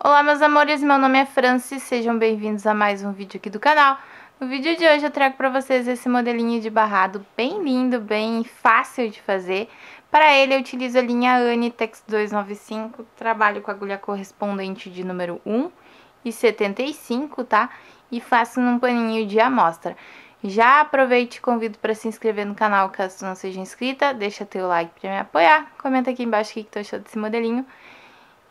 Olá meus amores, meu nome é Francis, sejam bem-vindos a mais um vídeo aqui do canal. No vídeo de hoje eu trago para vocês esse modelinho de barrado bem lindo, bem fácil de fazer. Para ele eu utilizo a linha Anitex 295, trabalho com agulha correspondente de número 1 e 75, tá? E faço num paninho de amostra. Já aproveite e convido para se inscrever no canal caso não seja inscrita, deixa teu like para me apoiar, comenta aqui embaixo o que tu achou desse modelinho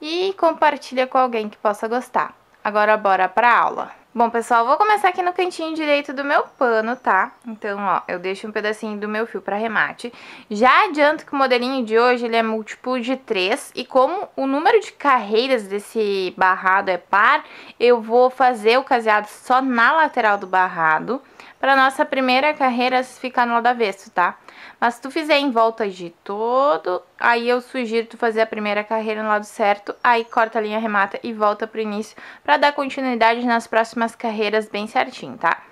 e compartilha com alguém que possa gostar. Agora bora pra aula. Bom, pessoal, vou começar aqui no cantinho direito do meu pano, tá? Então, ó, eu deixo um pedacinho do meu fio para remate. Já adianto que o modelinho de hoje, ele é múltiplo de 3. E como o número de carreiras desse barrado é par, eu vou fazer o caseado só na lateral do barrado. Para nossa primeira carreira ficar no lado avesso, tá? Mas se tu fizer em volta de todo, aí eu sugiro tu fazer a primeira carreira no lado certo, aí corta a linha, remata e volta pro início para dar continuidade nas próximas carreiras bem certinho, tá?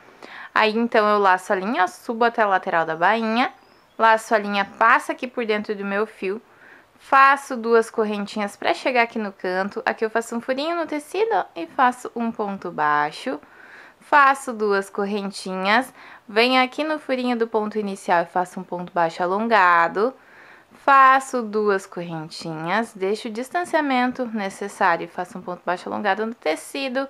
Aí então eu laço a linha, subo até a lateral da bainha, laço a linha, passa aqui por dentro do meu fio, faço duas correntinhas para chegar aqui no canto, aqui eu faço um furinho no tecido e faço um ponto baixo, faço duas correntinhas, venho aqui no furinho do ponto inicial e faço um ponto baixo alongado, faço duas correntinhas, deixo o distanciamento necessário e faço um ponto baixo alongado no tecido,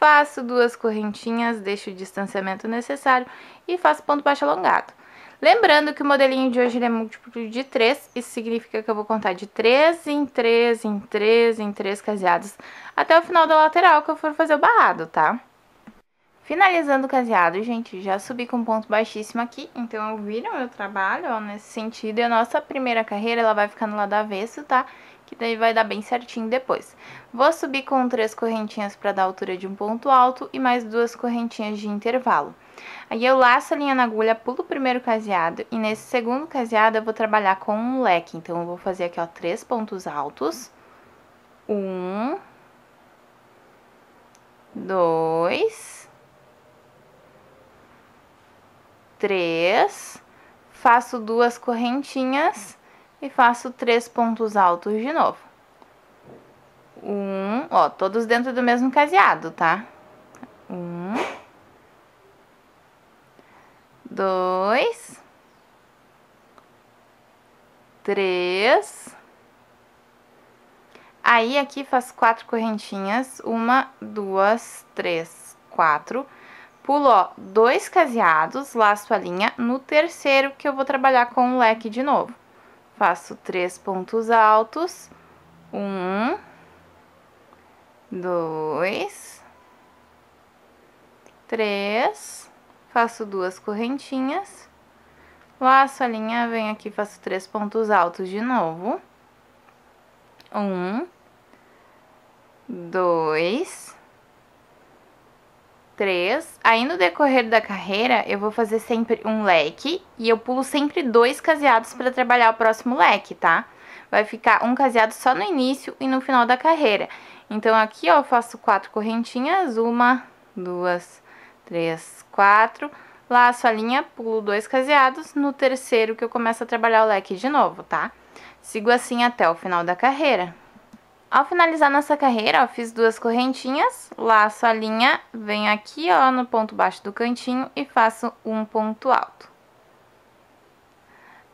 faço duas correntinhas, deixo o distanciamento necessário e faço ponto baixo alongado. Lembrando que o modelinho de hoje é múltiplo de 3, isso significa que eu vou contar de 3 em 3 em 3 em 3 caseados até o final da lateral que eu for fazer o barrado, tá? Finalizando o caseado, gente, já subi com ponto baixíssimo aqui, então eu viro meu trabalho, ó, nesse sentido, e a nossa primeira carreira, ela vai ficar no lado avesso, tá? Que daí vai dar bem certinho depois. Vou subir com três correntinhas para dar altura de um ponto alto e mais duas correntinhas de intervalo. Aí eu laço a linha na agulha, pulo o primeiro caseado, e nesse segundo caseado eu vou trabalhar com um leque, então eu vou fazer aqui, ó, três pontos altos. Um... Dois três, faço duas correntinhas e faço três pontos altos de novo. Um, ó, todos dentro do mesmo caseado, tá? Um, dois, três. Aí, aqui faço quatro correntinhas, uma, duas, três, quatro Pulo, ó, dois caseados, laço a linha, no terceiro que eu vou trabalhar com o leque de novo. Faço três pontos altos, um, dois, três, faço duas correntinhas, laço a linha, venho aqui, faço três pontos altos de novo, um, dois, três. Aí no decorrer da carreira, eu vou fazer sempre um leque e eu pulo sempre dois caseados para trabalhar o próximo leque, tá? Vai ficar um caseado só no início e no final da carreira. Então aqui, ó, eu faço quatro correntinhas, uma, duas, três, quatro. Laço a linha, pulo dois caseados, no terceiro que eu começo a trabalhar o leque de novo, tá? Sigo assim até o final da carreira. Ao finalizar nossa carreira, ó, fiz duas correntinhas, laço a linha, venho aqui, ó, no ponto baixo do cantinho e faço um ponto alto.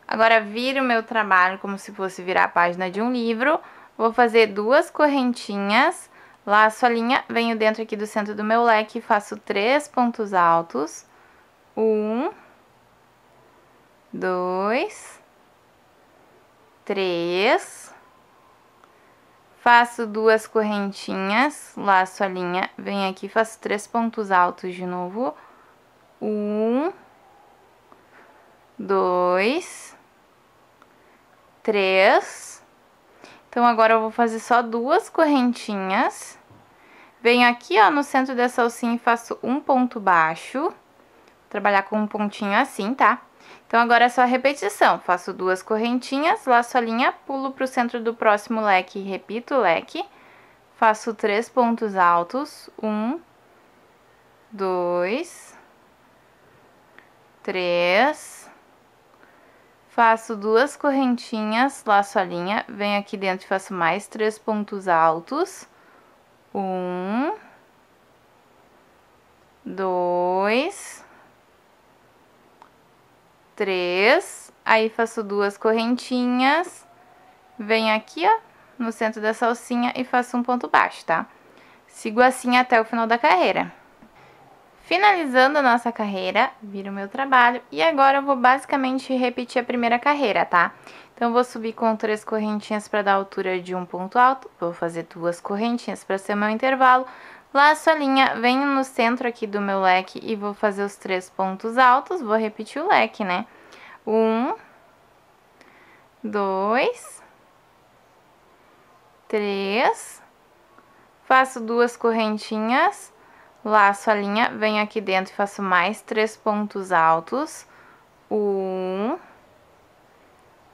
Agora, viro o meu trabalho como se fosse virar a página de um livro. Vou fazer duas correntinhas, laço a linha, venho dentro aqui do centro do meu leque e faço três pontos altos. Um, dois, três Faço duas correntinhas, laço a linha, venho aqui, faço três pontos altos de novo. Um, dois, três. Então, agora eu vou fazer só duas correntinhas. Venho aqui, ó, no centro dessa alcinha e faço um ponto baixo. Trabalhar com um pontinho assim, tá? Então, agora é só repetição. Faço duas correntinhas, laço a linha, pulo para o centro do próximo leque e repito o leque. Faço três pontos altos. Um, dois, três. Faço duas correntinhas, laço a linha, venho aqui dentro e faço mais três pontos altos. Um, dois, três, aí faço duas correntinhas, venho aqui, ó, no centro da salsinha e faço um ponto baixo, tá? Sigo assim até o final da carreira. Finalizando a nossa carreira, viro o meu trabalho e agora eu vou basicamente repetir a primeira carreira, tá? Então, vou subir com três correntinhas para dar altura de um ponto alto, vou fazer duas correntinhas para ser meu intervalo, laço a linha, venho no centro aqui do meu leque e vou fazer os três pontos altos, vou repetir o leque, né? Um, dois, três, faço duas correntinhas, laço a linha, venho aqui dentro e faço mais três pontos altos. Um,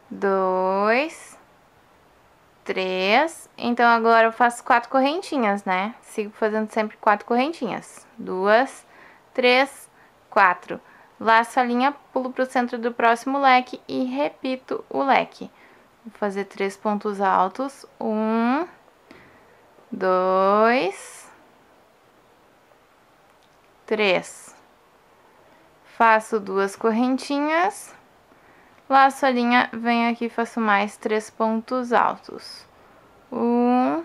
dois, três. Então, agora eu faço quatro correntinhas, né? Sigo fazendo sempre quatro correntinhas. Duas, três, quatro. Laço a linha, pulo pro centro do próximo leque e repito o leque. Vou fazer três pontos altos. Um, dois, três. Faço duas correntinhas, laço a linha, venho aqui e faço mais três pontos altos. Um,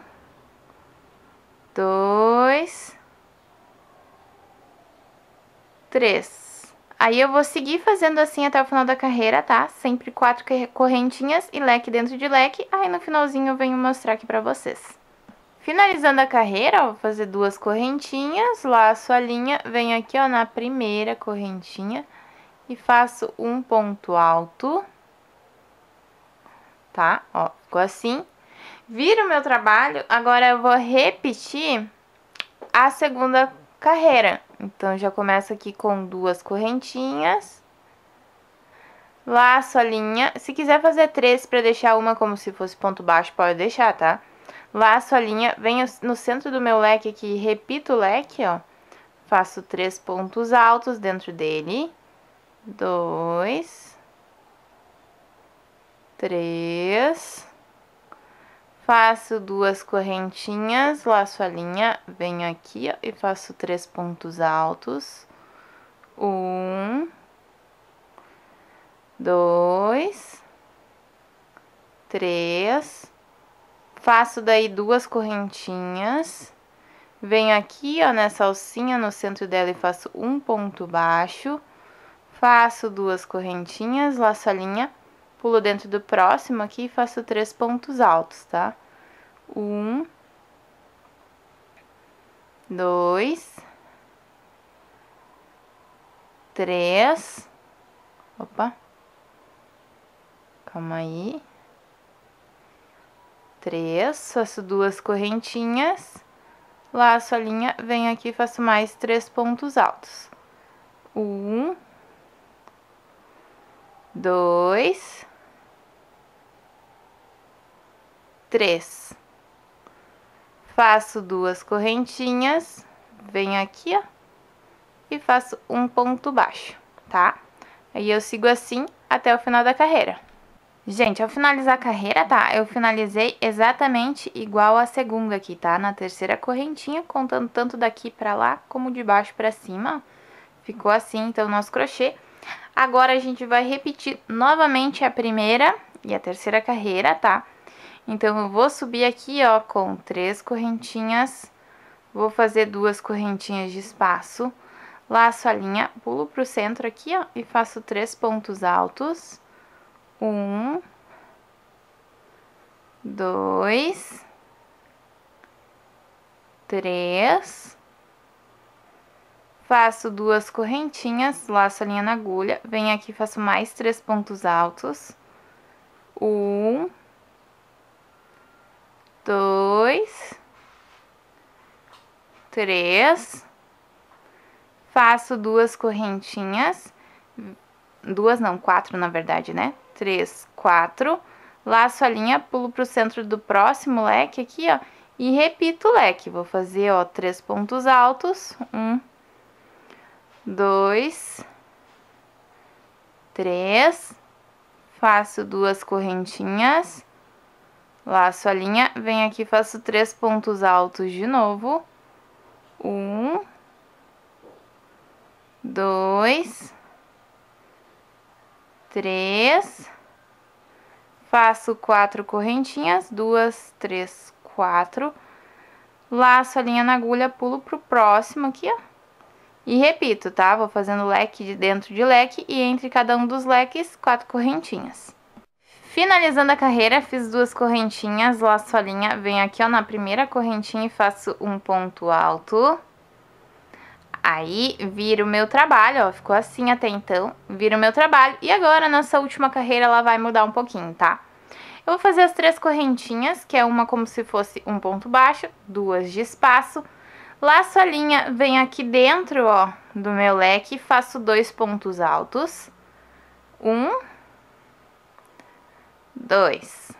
dois, três. Aí eu vou seguir fazendo assim até o final da carreira, tá? Sempre quatro correntinhas e leque dentro de leque. Aí no finalzinho eu venho mostrar aqui pra vocês. Finalizando a carreira, ó, vou fazer duas correntinhas, laço a linha, venho aqui, ó, na primeira correntinha e faço um ponto alto, tá? Ó, ficou assim. Viro o meu trabalho, agora eu vou repetir a segunda carreira. Então, já começo aqui com duas correntinhas, laço a linha. Se quiser fazer três para deixar uma como se fosse ponto baixo, pode deixar, tá? Laço a linha, venho no centro do meu leque aqui, repito o leque, ó. Faço três pontos altos dentro dele. Dois. Três. Faço duas correntinhas, laço a linha, venho aqui, ó, e faço três pontos altos. Um. Dois. Três Faço daí duas correntinhas. Venho aqui, ó, nessa alcinha no centro dela e faço um ponto baixo. Faço duas correntinhas, laço a linha, pulo dentro do próximo aqui e faço três pontos altos, tá? Um, dois, três, opa, calma aí três, faço duas correntinhas, laço a linha, venho aqui e faço mais três pontos altos. Um, dois, três. Faço duas correntinhas, venho aqui, ó, e faço um ponto baixo, tá? Aí eu sigo assim até o final da carreira. Gente, ao finalizar a carreira, tá? Eu finalizei exatamente igual a segunda aqui, tá? Na terceira correntinha, contando tanto daqui pra lá como de baixo pra cima. Ficou assim, então, o nosso crochê. Agora, a gente vai repetir novamente a primeira e a terceira carreira, tá? Então, eu vou subir aqui, ó, com três correntinhas. Vou fazer duas correntinhas de espaço. Laço a linha, pulo pro centro aqui, ó, e faço três pontos altos um, dois, três, faço duas correntinhas, laço a linha na agulha, venho aqui faço mais três pontos altos, um, dois, três, faço duas correntinhas, duas não, quatro na verdade, né? três, quatro, laço a linha, pulo pro centro do próximo leque aqui, ó, e repito o leque. Vou fazer, ó, três pontos altos, um, dois, três, faço duas correntinhas, Laço a linha, venho aqui, faço três pontos altos de novo. Um, dois, três, faço quatro correntinhas, duas, três, quatro, laço a linha na agulha, pulo pro próximo aqui, ó. E repito, tá? Vou fazendo leque de dentro de leque e entre cada um dos leques, quatro correntinhas. Finalizando a carreira, fiz duas correntinhas, laço a linha, venho aqui, ó, na primeira correntinha e faço um ponto alto. Aí, vira o meu trabalho, ó, ficou assim até então, vira o meu trabalho. E agora, nessa última carreira, ela vai mudar um pouquinho, tá? Eu vou fazer as três correntinhas, que é uma como se fosse um ponto baixo, duas de espaço. Laço a linha, venho aqui dentro, ó, do meu leque, faço dois pontos altos. Um, dois.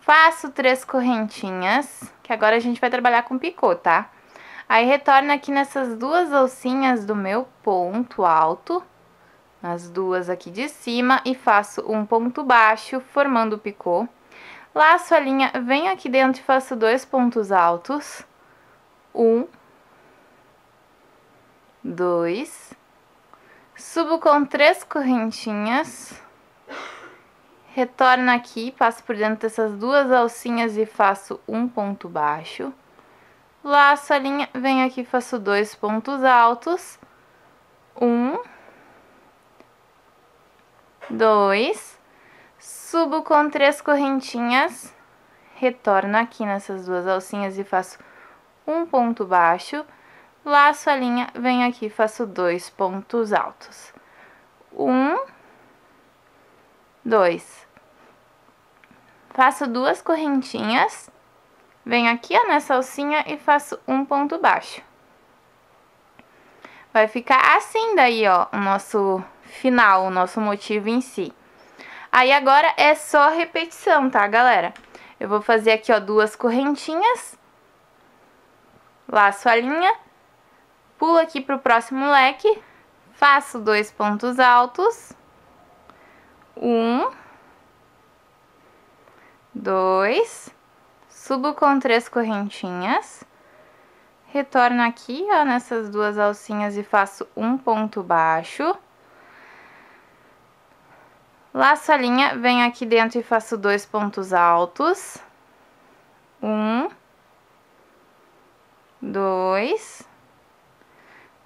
Faço três correntinhas, que agora a gente vai trabalhar com picô, tá? Aí, retorno aqui nessas duas alcinhas do meu ponto alto, nas duas aqui de cima, e faço um ponto baixo, formando o picô. Laço a linha, venho aqui dentro e faço dois pontos altos. Um, dois, subo com três correntinhas, retorno aqui, passo por dentro dessas duas alcinhas e faço um ponto baixo. Laço a linha, venho aqui, faço dois pontos altos, um, dois, subo com três correntinhas, retorno aqui nessas duas alcinhas e faço um ponto baixo, laço a linha, venho aqui, faço dois pontos altos, um, dois, faço duas correntinhas, Venho aqui, ó, nessa alcinha e faço um ponto baixo. Vai ficar assim daí, ó, o nosso final, o nosso motivo em si. Aí agora é só repetição, tá, galera? Eu vou fazer aqui, ó, duas correntinhas. Laço a linha. Pulo aqui pro próximo leque. Faço dois pontos altos. Um. Dois Subo com três correntinhas. Retorno aqui, ó, nessas duas alcinhas e faço um ponto baixo. Laço a linha, venho aqui dentro e faço dois pontos altos. Um. Dois.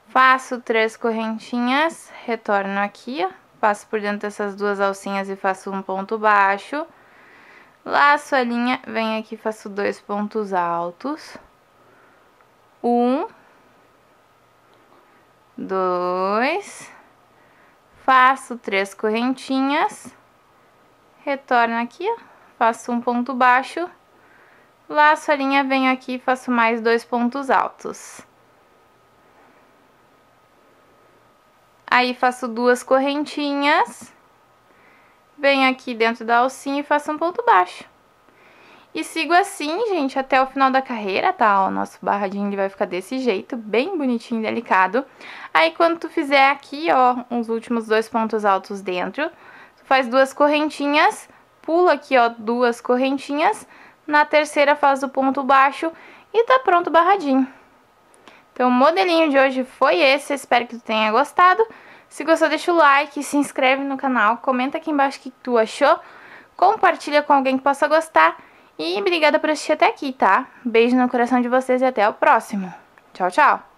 Faço três correntinhas, retorno aqui, ó. Passo por dentro dessas duas alcinhas e faço um ponto baixo. Laço a linha, venho aqui, faço dois pontos altos. Um, dois, faço três correntinhas, retorno aqui, faço um ponto baixo, laço a linha, venho aqui e faço mais dois pontos altos. Aí, faço duas correntinhas venho aqui dentro da alcinha e faço um ponto baixo. E sigo assim, gente, até o final da carreira, tá? O nosso barradinho vai ficar desse jeito, bem bonitinho delicado. Aí, quando tu fizer aqui, ó, os últimos dois pontos altos dentro, tu faz duas correntinhas, pula aqui, ó, duas correntinhas, na terceira faz o ponto baixo e tá pronto o barradinho. Então, o modelinho de hoje foi esse, espero que tu tenha gostado. Se gostou, deixa o like, se inscreve no canal, comenta aqui embaixo o que tu achou, compartilha com alguém que possa gostar e obrigada por assistir até aqui, tá? Beijo no coração de vocês e até o próximo. Tchau, tchau!